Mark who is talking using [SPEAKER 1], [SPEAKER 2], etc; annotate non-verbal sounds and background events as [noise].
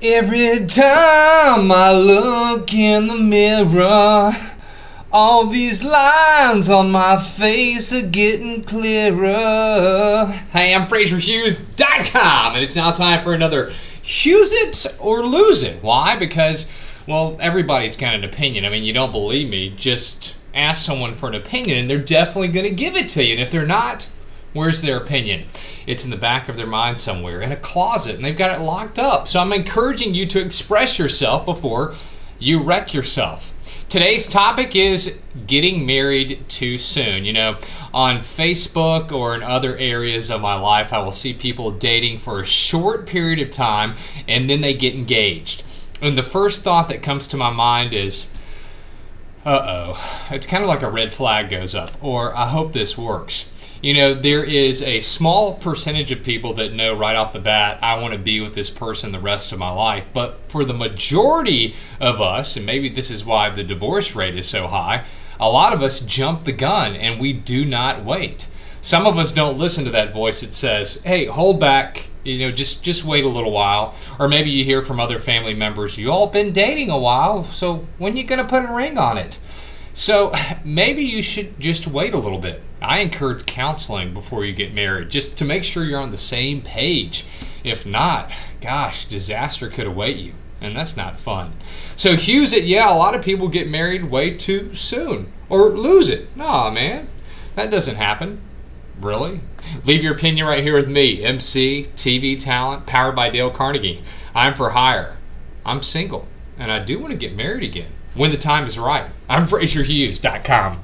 [SPEAKER 1] Every time I look in the mirror, all these lines on my face are getting clearer. Hey, I'm FrazierHughes.com, and it's now time for another Hughes It or Lose It. Why? Because, well, everybody's got an opinion. I mean, you don't believe me, just ask someone for an opinion, and they're definitely going to give it to you. And if they're not, Where's their opinion? It's in the back of their mind somewhere, in a closet, and they've got it locked up. So I'm encouraging you to express yourself before you wreck yourself. Today's topic is getting married too soon. You know, on Facebook or in other areas of my life, I will see people dating for a short period of time and then they get engaged. And the first thought that comes to my mind is, uh oh, it's kind of like a red flag goes up, or I hope this works you know, there is a small percentage of people that know right off the bat, I want to be with this person the rest of my life. But for the majority of us, and maybe this is why the divorce rate is so high, a lot of us jump the gun and we do not wait. Some of us don't listen to that voice that says, "Hey, hold back, you know, just just wait a little while." Or maybe you hear from other family members, "You all been dating a while, so when you going to put a ring on it?" So [laughs] maybe you should just wait a little bit. I encourage counseling before you get married, just to make sure you're on the same page. If not, gosh, disaster could await you, and that's not fun. So Hughes it, yeah, a lot of people get married way too soon or lose it. Nah, man, that doesn't happen. Really? Leave your opinion right here with me, MC, TV talent, powered by Dale Carnegie. I'm for hire. I'm single, and I do want to get married again when the time is right. I'm FrazierHughes.com.